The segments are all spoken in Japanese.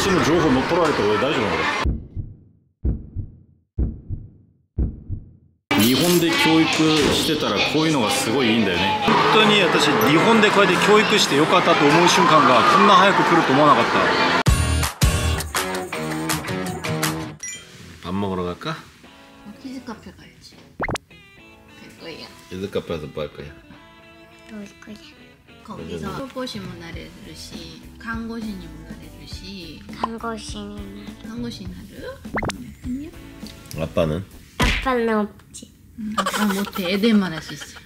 私の情報乗っ取られて俺大丈夫なの日本で教育してたらこういうのがすごいいいんだよね本当に私日本でこうやって教育してよかったと思う瞬間がこんな早く来ると思わなかった밥 먹으러 갈까? 키즈카페 가야지. 갈 거야. 키즈카페에서 뭐 할 거야? 놀 거야. 거기서 소보시모 나래를 시, 간고시니 모 나래를 시, 간거신이 간고시 나르? 아니요. 아빠는? 아빠는 없지. 아 못해. 애들만 할 수 있어.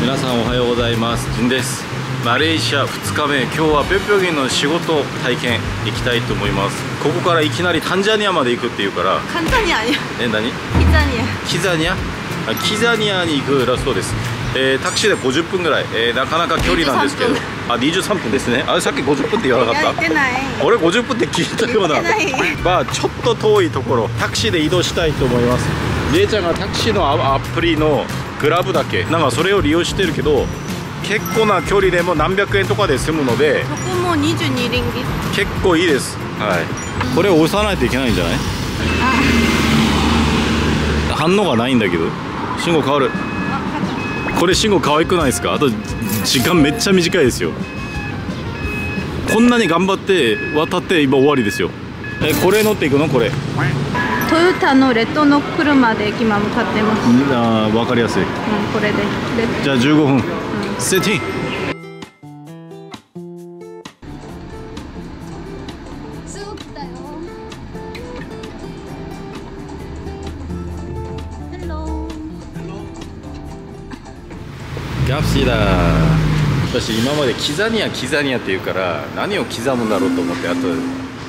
皆さんおはようございますジンですマレーシア2日目今日はペッピョギンの仕事体験行きたいと思いますここからいきなりタンジャニアまで行くっていうから 간단이 아니야. え何 피자니야. キザニアあ キザニアに行くラストです、えー、タクシーで50分ぐらい、えー、なかなか距離なんですけど。あ23分ですね。あれさっき50分って言わなかった。俺50分って聞いたような。まあちょっと遠いところ。タクシーで移動したいと思います。姉ちゃんがタクシーのアプリのグラブだけ。なんかそれを利用してるけど結構な距離でも何百円とかで済むので。そこも22リンギ。結構いいです。はい。これを押さないといけないんじゃない？反応がないんだけど。信号変わる。これ信号可愛くないですか？あと時間めっちゃ短いですよ。こんなに頑張って渡って今終わりですよ。えこれ乗っていくの？これ。トヨタのレッドの車で駅ま向かってます。あー分かりやすい。うん、これで。でじゃあ15分、セッティンガプシーだ私今までキザニアキザニアって言うから何を刻むんだろうと思ってあと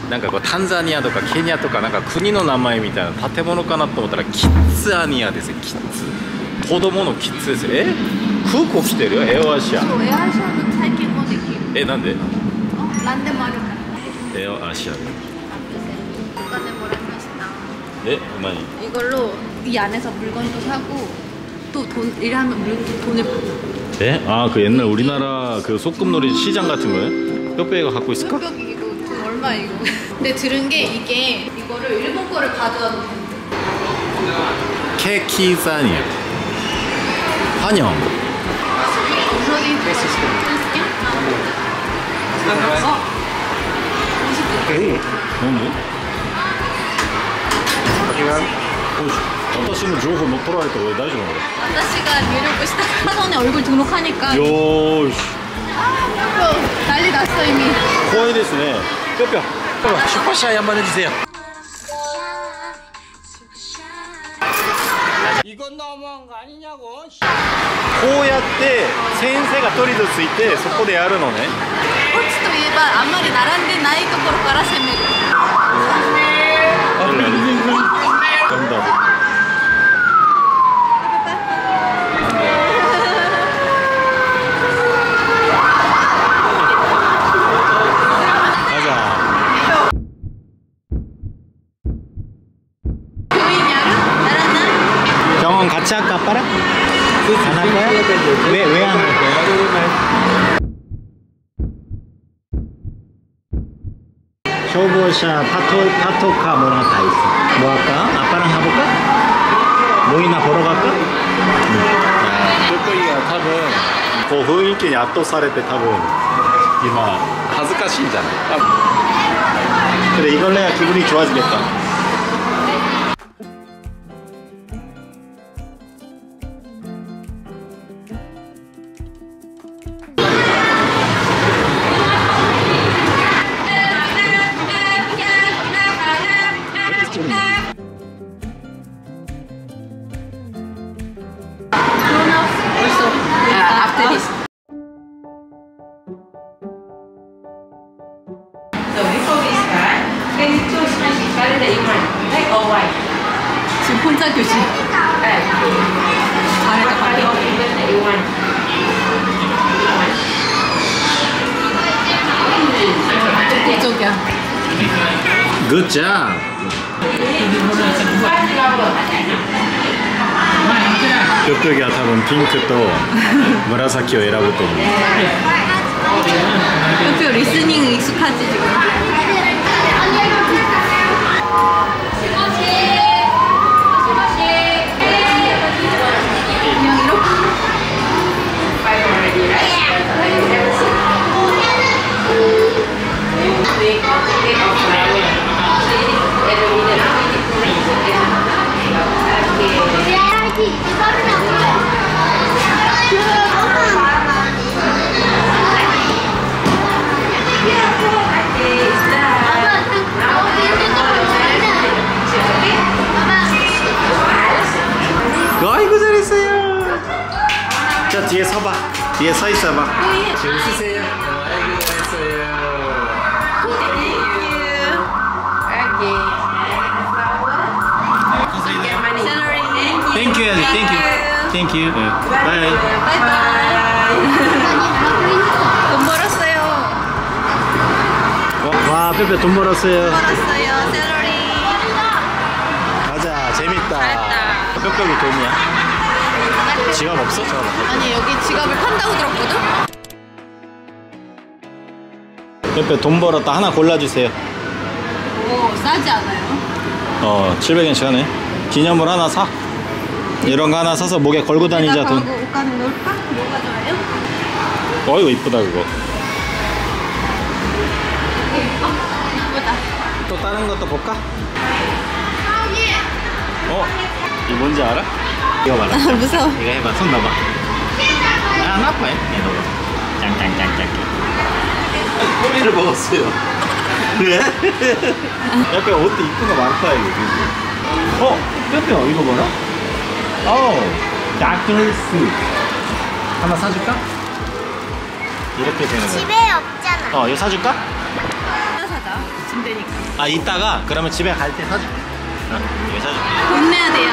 なんかこうタンザニアとかケニアとかなんか国の名前みたいな建物かなと思ったらキッズアニアですよキッズ子供のキッズですよえ空港来てるよエオアシアそうエアシャの体験もできる。えなんで何でもあるから。エオアシアお金もらいました。え何 이걸로 이 안에서 물건도 사고 또 돈 일하면 물건 돈을 에? 아그 옛날 우리나라 그 소꿉놀이 시장 같은 거예요? 뼈뼈이가 갖고 있을까? 뼈뼈기 이거 돈 얼마 이거? 근데 들은 게 이게 이거를 일본 거를 가져와도 케키자니아 환영 우선이 뭔데? 私の情報乗っ取られて俺大丈夫なの 아저씨가入力した사전에 얼굴 등록하니까 よーし 또 난리 났어 이미 怖いですねぴょぴょ出発車山根주세요 이건 너무한 거 아니냐고. こうやって先生が取りずついてそこでやるのね 꼴찌といえばあんまり並んでないところから攻める 쇼보샤 파토, 파토카 뭐나 다 있어 뭐 할까? 아빠랑 가볼까? 모이나 보러 갈까? 응. 뚜뚜이가 타면 그 분위기 압도사레때 타면 이마 가스카시잖아 그래 이걸 해야 기분이 좋아지겠다 뼈뼈이가 多分ピンクと紫を選ぶと思う 뼈 리스닝 익숙하지 지금 그냥 이렇게 뒤에 서봐. 뒤에 서 있어봐. 지금 쓰세요. 아이고. 샐러리 땡큐 해야지. 땡큐. 땡큐. 네. 바이. 바이바이 돈 벌었어요 와 빼빼 돈 벌었어요. 벌었어요 샐러리 가자 재밌다. 뼈뼈기 돈이야. 지갑 없어? 지갑 없어. 아니 여기 지갑을 판다고 들었거든? 빼빼 돈 벌었다 하나 골라주세요. 오 싸지 않아요? 어 700엔씩 하네. 기념물 하나 사. 이런 거 하나 사서 목에 걸고 다니자 돈. 옷가는 놀까? 뭐가 좋아요? 어이구 이쁘다 그거. 이쁘다 또 다른 것도 볼까? 어? 이 뭔지 알아? 이거 봐라. 무서워 이거 해봐. 손 넣어봐. 아, 안 아파요. 얘도. 짱짱짱짱. 꼬리를 먹었어요. 왜? 약간 옷도 이쁜 거 많다 이거. 어? 뼈뼈 이거 봐라. 어, 다크스. 하나 사줄까? 이렇게 되는 거. 집에 없잖아. 어, 이거 사줄까? 하나 사자 짐되니까 아 이따가 그러면 집에 갈 때 사줄게. 어, 이거 사줄게. 돈 내야 돼요?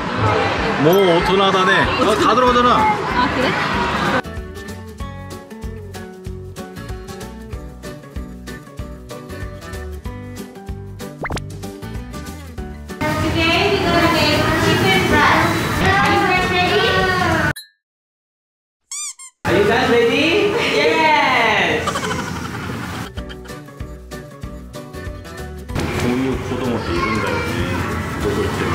뭐 오토나다네. 어, 다 들어가잖아. 아 그래? 고등어도 이런 날지 먹을 때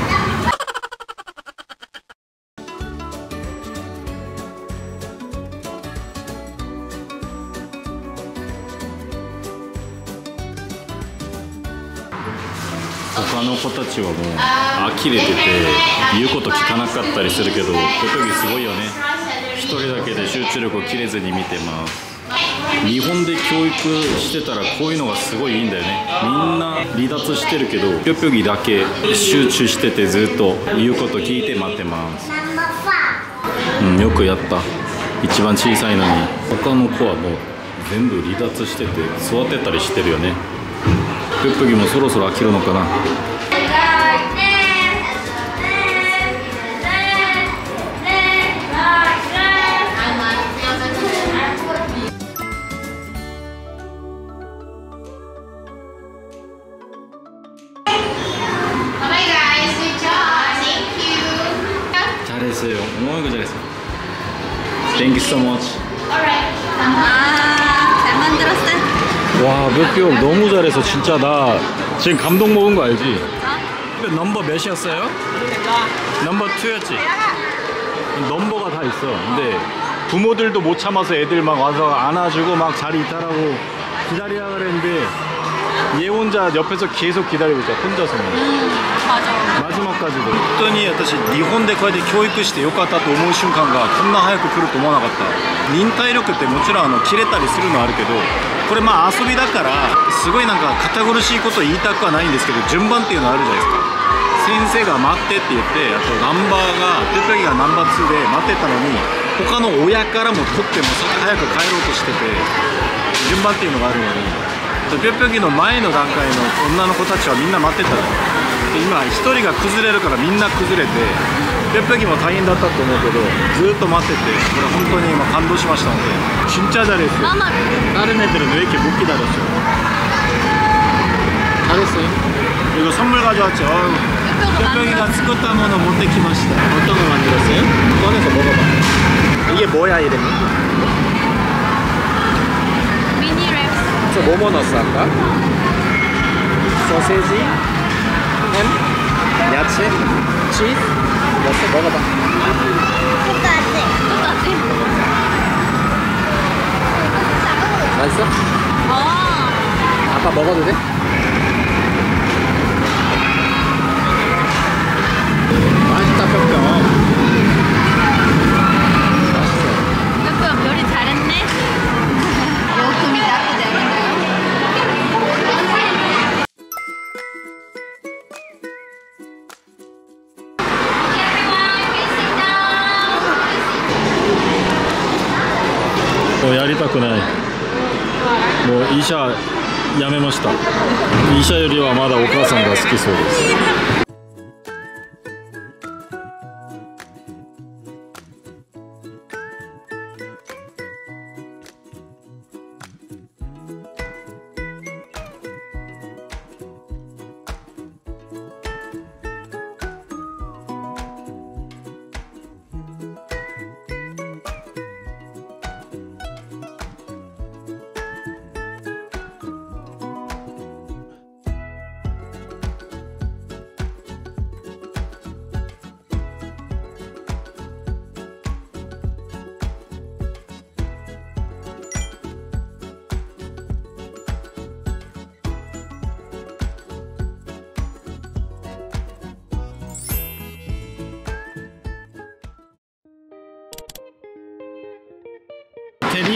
の子たちはもう呆れてて言うこと聞かなかったりするけどトトギすごいよね。一人だけで集中力を切れずに見てます。日本で教育してたらこういうのがすごいいいんだよね。みんな離脱してるけどぴょぴょぎだけ集中しててずっと言うこと聞いて待ってます。うんよくやった。一番小さいのに。他の子はもう全部離脱してて座ってたりしてるよね。ぴょぴょぎもそろそろ飽きるのかな。Thank you so much 아 잘 만들었어요 와, 몇표 너무 잘해서 진짜 나 지금 감동 먹은 거 알지? 넘버 몇이었어요? 넘버 2였지? 넘버가 다 있어. 근데 부모들도 못 참아서 애들 막 와서 안아주고 막 자리 있다라고 기다리라 그랬는데 얘 혼자 옆에서 계속 기다리고 있어. 혼자서만. 맞아 마지막까지도. 本当に私日本でこうやって教育してよかったと思う瞬間がこんな早く来ると思わなかった忍耐力ってもちろんあの切れたりするのはあるけどこれまあ遊びだからすごいなんか堅苦しいこと言いたくはないんですけど順番っていうのあるじゃないですか先生が待ってって言ってあとナンバーがペペギがナンバー2で待ってたのに 他の親からも取っても早く帰ろうとしてて順番っていうのがあるのに ぴょぴょぎの前の段階の女の子たちはみんな待ってたので今1人が崩れるからみんな崩れてぴょぴょぎも大変だったと思うけどずっと待っててこれ本当に今感動しましたので진짜잘했어요 마마 다른 애들은 왜 이렇게 못 기다렸어요? 잘했어요. 이거 선물 가져왔죠. 뼈뼈가 뼈뼈이가 만들었어 쓰겄다 모노 못데키마시다. 어떤 거 만들었어요? 꺼내서 먹어봐. 이게 뭐야 이름 저 뭐뭐 넣었어 아까? 소세지, 햄, 야채, 치즈 넣었어 먹어봐. 똑같아 맛있어? 아 아빠 먹어도 돼? 医者辞めました。医者よりはまだお母さんが好きそうです。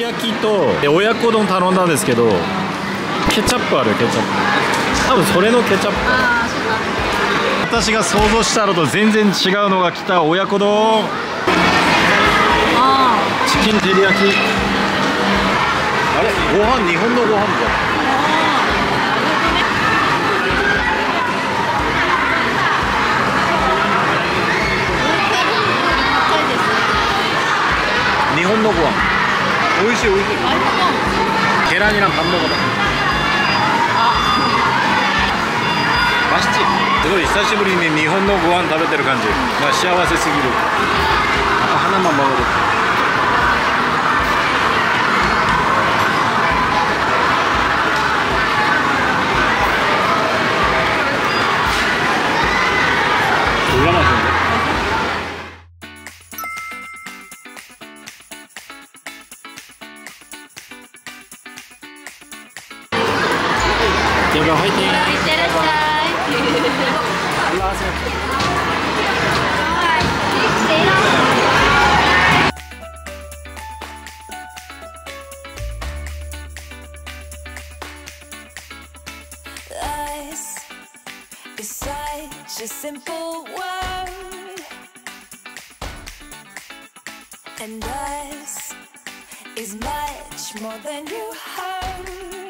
焼きと親子丼頼んだんですけどケチャップあるケチャップ。多分それのケチャップ。私が想像したのと全然違うのが来た親子丼。チキン照り焼きあれ？ご飯日本のご飯じゃん。日本のご飯。 美味しい美味しい 맛있어 계란이랑 밥 먹어봐 맛있지? すごい久しぶりに日本のご飯食べてる感じまあ幸せすぎるあと하나만 먹어볼게 is such a simple word, and us is much more than you heard.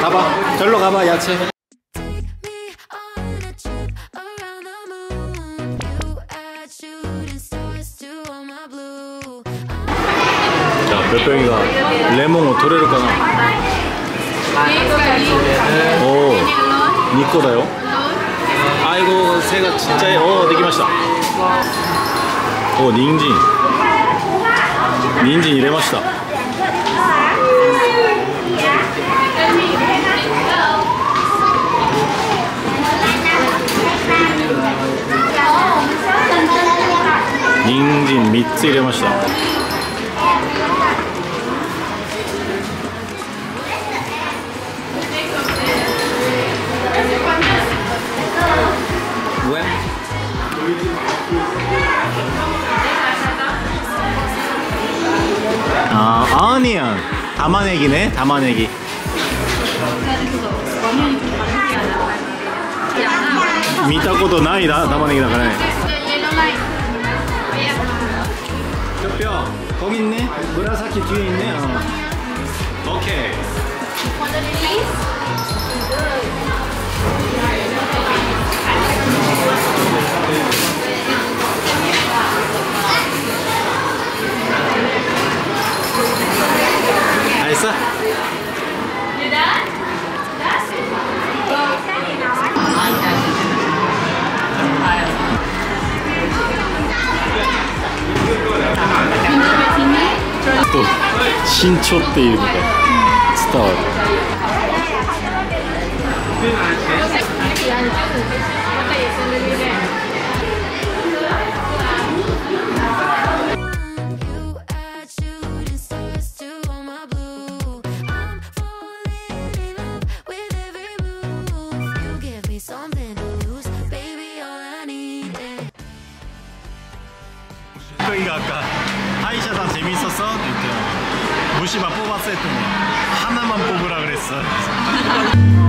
가봐. 절로 가봐, 야채. 자, 몇 병이가 레몬 오토레로 까나? 오, 니꺼다요? 아이고, 새가 진짜, 어, 되게 맛있다. 오, 닌진. 닌진 이래 맛있다. 人参入れました人参3つ入れました。あーアーニアン。玉ねぎね。玉ねぎ。見たことないな玉ねぎだからね。 뼈 거기 있네? 무라사키 뒤에 있네? 어. 오케이 緊張っていうのが伝わる。歯医者さんセミソソって言ってよ 무시바 뽑았어 했더니 하나만 뽑으라 그랬어